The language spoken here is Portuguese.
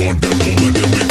for them, woman, them